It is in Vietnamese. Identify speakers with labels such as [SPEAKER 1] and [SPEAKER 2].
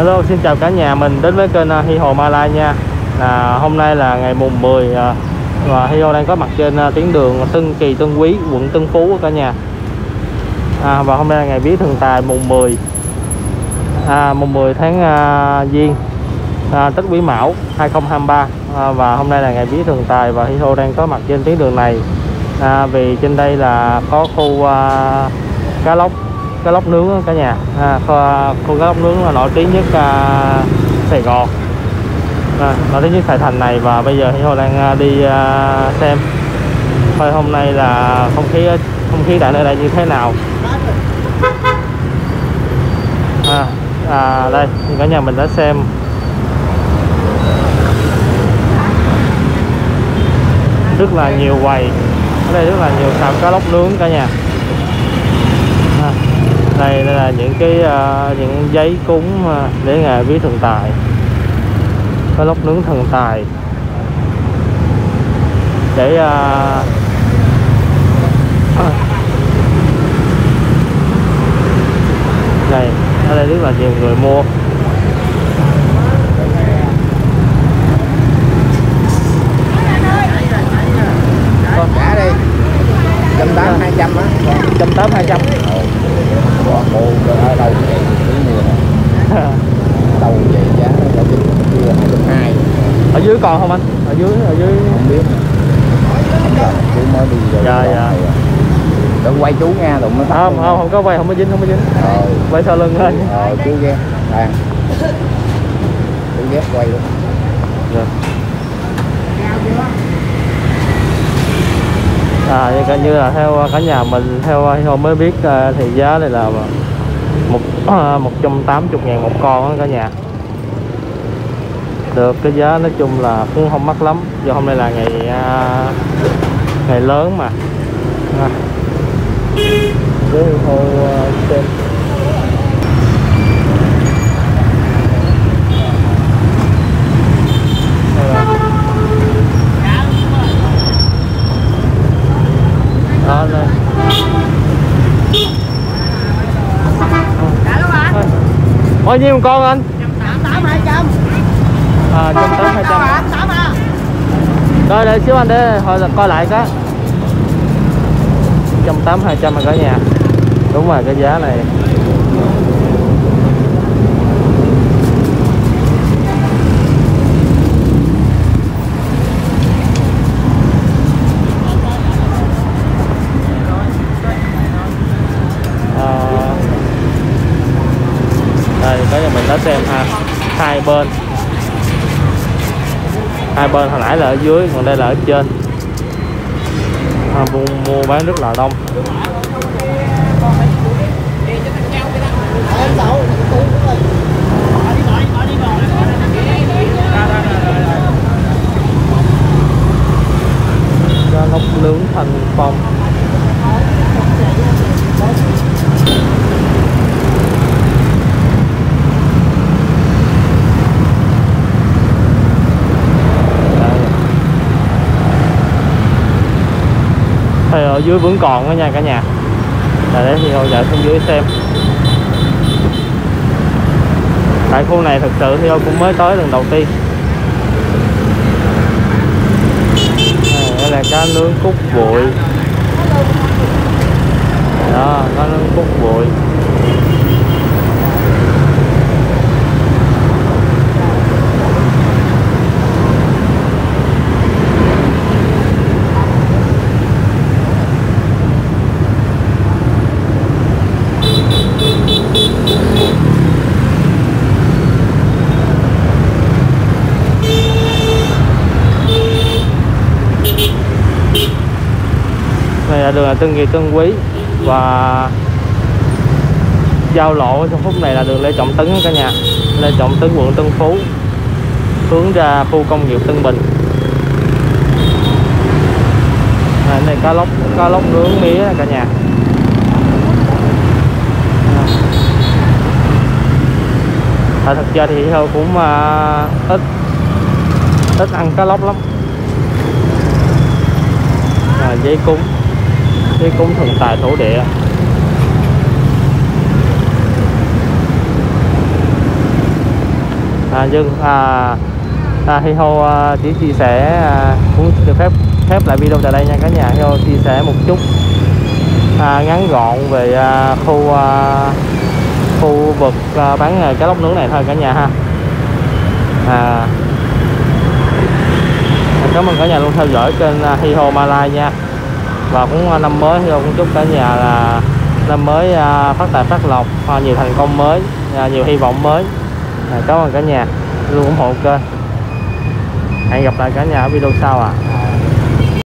[SPEAKER 1] Hello, xin chào cả nhà. Mình đến với kênh à, Hi Hồ Malai nha. À, hôm nay là ngày mùng 10 à, và Hi Hồ đang có mặt trên à, tuyến đường Tân Kỳ Tân Quý, quận Tân Phú cả nhà. À, và hôm nay là ngày vía thần tài mùng 10 à, mùng 10 tháng à, Giêng à, Tết Quý Mão 2023 à, và hôm nay là ngày vía thần tài và Hi Hồ đang có mặt trên tuyến đường này. À, vì trên đây là có khu à, cá lóc cá lóc nướng đó cả nhà. À, khu cá lóc nướng là nổi tiếng nhất à, Sài Gòn. À, nổi tiếng nhất Sài Thành này và bây giờ thì tôi đang à, đi à, xem. Thôi hôm nay là không khí không khí tại nơi đây như thế nào? À, à đây cả nhà mình đã xem. Rất là nhiều quầy. Ở đây rất là nhiều sạp cá lóc nướng cả nhà đây, đây là những cái uh, những giấy cúng để ngài viết thần tài. Có lóc nướng thần tài. Để uh, này ở đây rất là nhiều người mua
[SPEAKER 2] trả đi trăm tám hai trăm á
[SPEAKER 1] trăm tám hai trăm
[SPEAKER 2] bộ bộ ở đâu vậy cũng như này đâu vậy giá nó chín chưa hai trăm hai
[SPEAKER 1] ở dưới còn không anh? Ở dưới ở dưới.
[SPEAKER 2] Không biết chú mới đi rồi
[SPEAKER 1] Dạ, dạ.
[SPEAKER 2] đừng quay chú nha đụng nó
[SPEAKER 1] không không không có quay không có dính không có dính.
[SPEAKER 2] Ờ.
[SPEAKER 1] Quay sau lưng lên.
[SPEAKER 2] Ờ chú ghé. Đang chú ghé quay luôn.
[SPEAKER 1] Rồi. à như, như là theo cả nhà mình theo theo mới biết à, thì giá này là một à, một trăm tám chục ngàn một con đó cả nhà được cái giá nói chung là cũng không mắc lắm. Do hôm nay là ngày à, ngày lớn mà. À. Để thôi xem đó đây. Bao nhiêu một con anh? À trăm tám hai trăm. Rồi đợi xíu anh để hồi coi lại cái. Trăm tám hai trăm cả nhà. Đúng rồi, cái giá này. À. Đây, cái nhà mình đã xem ha. Hai bên hai bên hồi nãy là ở dưới còn đây là ở trên. À, mua, mua bán rất là đông.
[SPEAKER 3] Ra đậu
[SPEAKER 1] cá lóc nướng thành phong thì ở dưới vẫn còn đó nha cả nhà. Là để thì hồi chạy xuống dưới xem. Tại khu này thực sự thì tôi cũng mới tới lần đầu tiên. Đây là cá nướng cúc bụi. Đó, cá nướng cúc bụi. Này là đường là Tân Kỳ Tân Quý. Và giao lộ trong phút này là đường Lê Trọng Tấn cả nhà. Lê Trọng Tấn quận Tân Phú. Hướng ra khu công nghiệp Tân Bình. À, này cá lóc cá lóc nướng mía cả nhà. À, thật ra thì thôi cũng à, ít ít ăn cá lóc lắm. À, giấy cúng cái cúng thần tài thổ địa. À, dân à, à, Hi Ho à, chỉ chia sẻ à, cũng được phép phép lại video tại đây nha cả nhà. Hi Ho chia sẻ một chút à, ngắn gọn về à, khu à, khu vực à, bán à, cá lóc nướng này thôi cả nhà ha. À, cảm ơn cả nhà luôn theo dõi kênh à, Hi Ho Malai nha và cũng à, năm mới Hi cũng chúc cả nhà là năm mới à, phát tài phát lộc nhiều thành công mới à, nhiều hy vọng mới. Cảm ơn cả nhà. Luôn ủng hộ kênh. Hẹn gặp lại cả nhà ở video sau à